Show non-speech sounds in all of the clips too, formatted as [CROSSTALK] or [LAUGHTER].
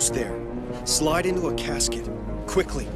almost there. Slide into a casket. Quickly.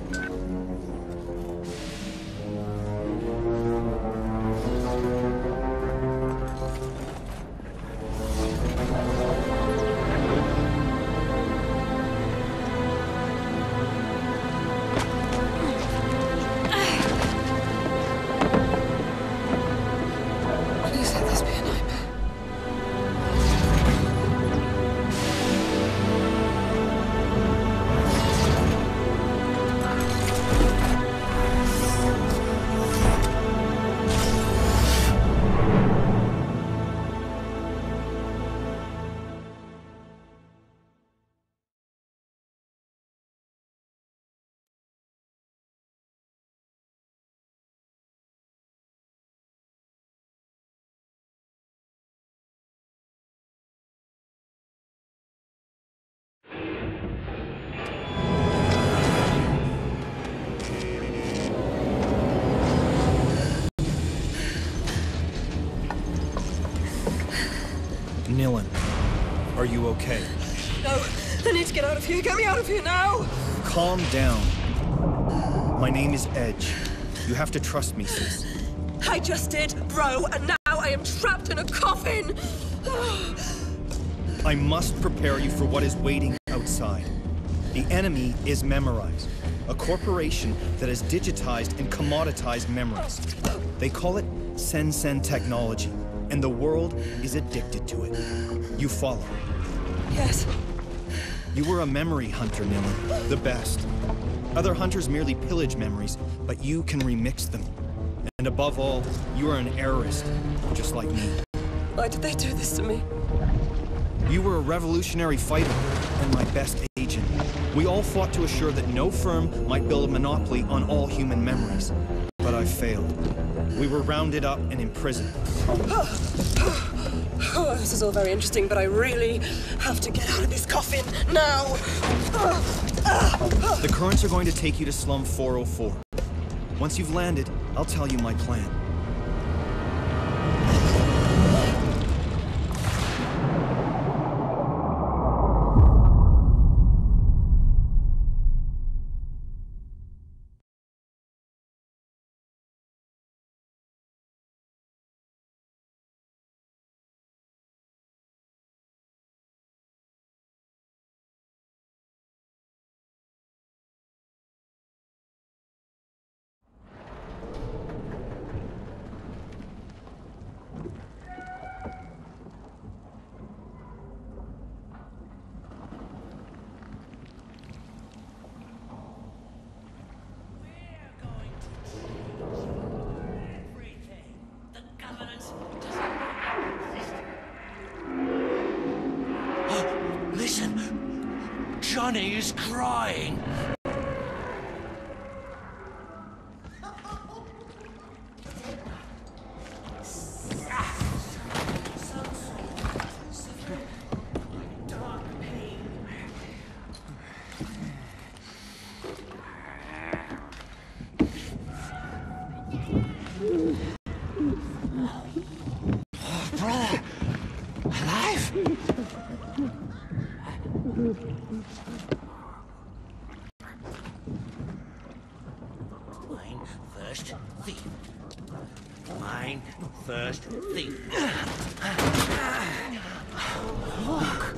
You okay? No, I need to get out of here. Get me out of here now! Calm down. My name is Edge. You have to trust me, sis. I just did, bro, and now I am trapped in a coffin! I must prepare you for what is waiting outside. The enemy is Memorize, a corporation that has digitized and commoditized memories. They call it Sen-Sen technology, and the world is addicted to it. You follow. Yes, You were a memory hunter, Nilin. The best. Other hunters merely pillage memories, but you can remix them. And above all, you are an errorist, just like me. why did they do this to me? You were a revolutionary fighter and my best agent. We all fought to assure that no firm might build a monopoly on all human memories. But I failed. We were rounded up and imprisoned. [SIGHS] Oh, this is all very interesting, but I really have to get out of this coffin now! [SIGHS] The currents are going to take you to Slum 404. Once you've landed, I'll tell you my plan. Johnny is crying. Brother, alive? Mine first thief. Mine first thief. Look.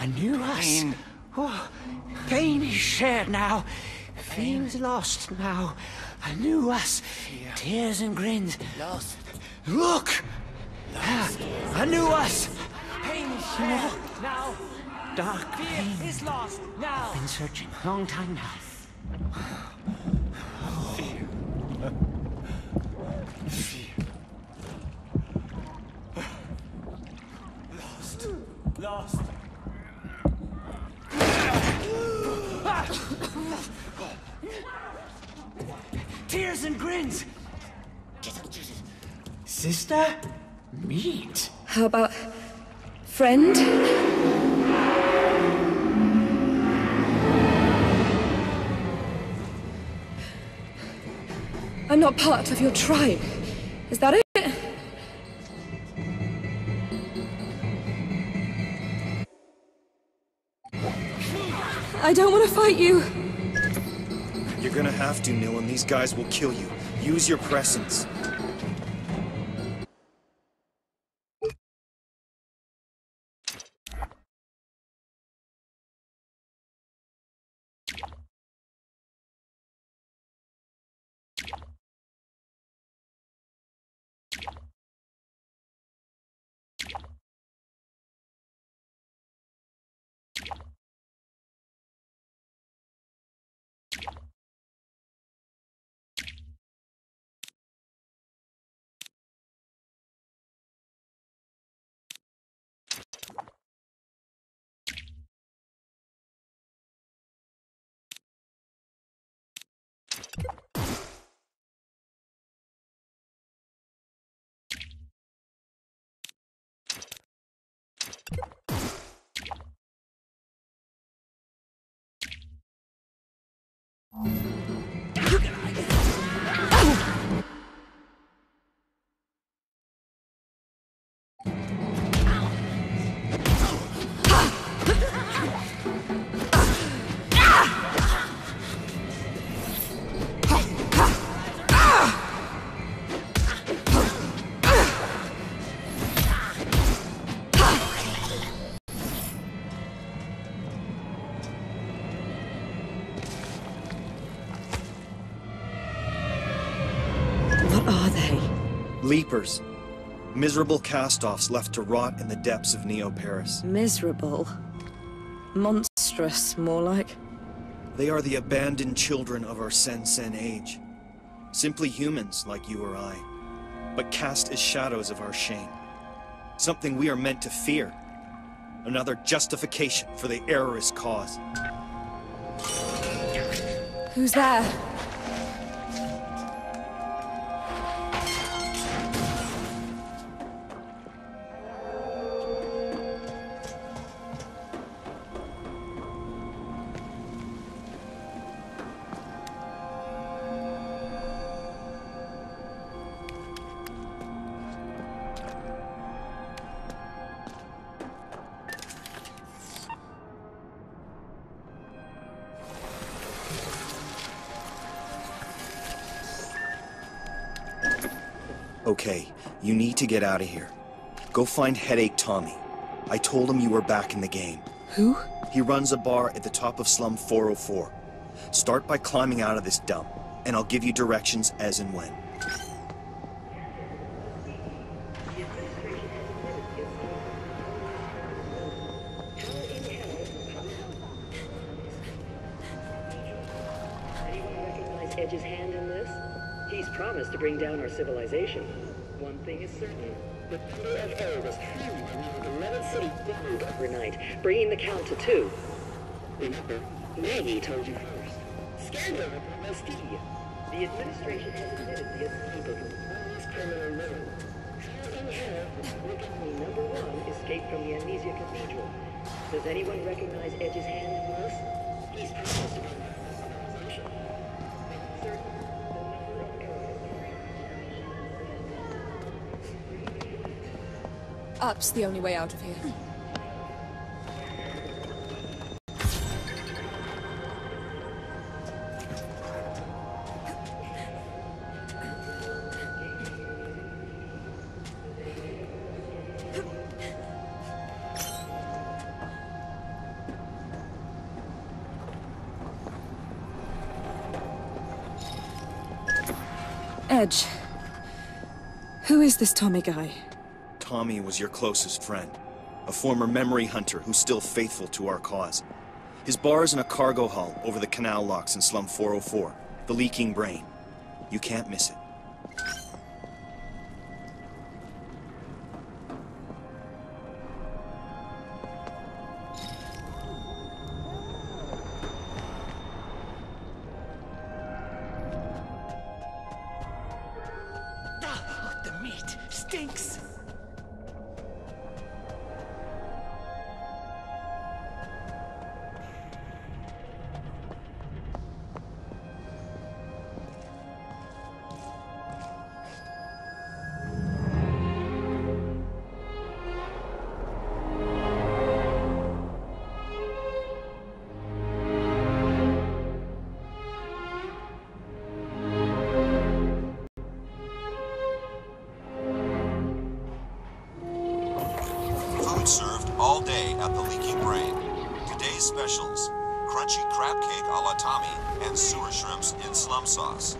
A new us. Oh, pain is shared now. Fear is lost now. A new us. Tears and grins. Lost. Look! A new us. Pain now. Dark pain. Fear is lost now. Been searching a long time now. Fear. Fear. Lost. Tears and grins. Sister? Meet. How about friend? I'm not part of your tribe. Is that it? I don't want to fight you. You're gonna have to, Nil, and these guys will kill you. Use your presence. What Leapers. Miserable cast-offs left to rot in the depths of Neo-Paris. Miserable. Monstrous, more like. They are the abandoned children of our Sen-Sen age. Simply humans like you or I, but cast as shadows of our shame. Something we are meant to fear. Another justification for the errorist cause. Who's there? Okay, you need to get out of here. Go find Headache Tommy. I told him you were back in the game. Who? He runs a bar at the top of Slum 404. Start by climbing out of this dump, and I'll give you directions as and when. Edge's hand in this? He's promised to bring down our civilization. One thing is certain. The number of errors truly around 11 city doubled overnight, bringing the count to two. Remember, Maggie told you first. Scandal at the Bastille. The administration has admitted the escape of the earliest criminal. How in hell did Wiccan number one escape from the Amnesia Cathedral? Does anyone recognize Edge's hand in this? He's promised to bring Up's the only way out of here. Edge. Who is this Tommy guy? Tommy was your closest friend, a former memory hunter who's still faithful to our cause. His bar is in a cargo hull over the canal locks in Slum 404, the Leaking Brain. You can't miss it. Today at the Leaking Brain. Today's specials, crunchy crab cake a la Tommy and sewer shrimps in slum sauce.